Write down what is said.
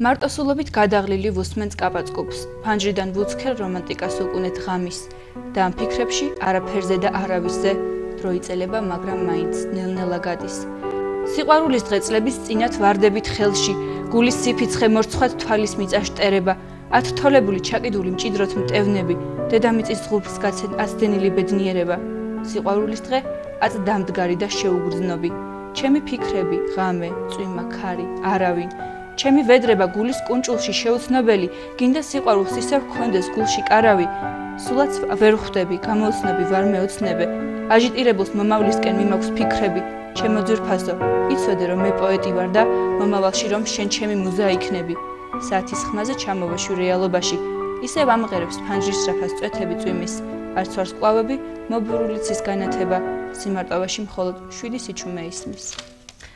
მარტოსულობით გადაღლილი ვუსმენს კაპაწკობს, ფანჯრიდან ვუცქერ რომანტიკას უკუნეთ ღამის და ამ ფიქრებში არაფერზე და არავისზე დრო იწელება, მაგრამ მაინც ნელ-ნელა გადის. სიყვარულის დღეწლების წინათ ვარდებით ხელში, გულის სიფიცხე მორცხვად თვალის მიწა შტერება, ათთოლებული ჩაკიდული მჭიდროთ მტევნები, დედამიწის ღურფს გაცენ აცდენილი ბედნიერება. სიყვარულის დღე აწ დამდგარი და შეუგრძნობი. ჩემი ფიქრები, ღამე, წვიმა, ქარი, არავინ ჩემი ვედრება გულის კუნჭულში შეუცნობელი, გინდა სიყვარულს ისე ვქონდეს გულში კარავი, სულაც ვერ ხვდები, გამოცნობი ვარ მეოცნებე. აჟიტირებულს მომავლისკენ მიმაქვს ფიქრები, ჩემო ძირფასო, იცოდე რომ მე პოეტი ვარ და მომავალში რომ შენ ჩემი მუზა იქნები. საათის ხმაზე ჩამოვეშვი რეალობაში, ისე ვამღერებს ფანჯრის რაფას წვეთები წვიმის, არც ვარს ყვავები, მობურული ცის განათება, სიმარტავაში მხოლოდ შვიდი სიჩუმე ისმის.